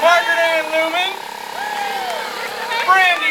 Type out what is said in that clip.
Margaret Ann Newman, Brandy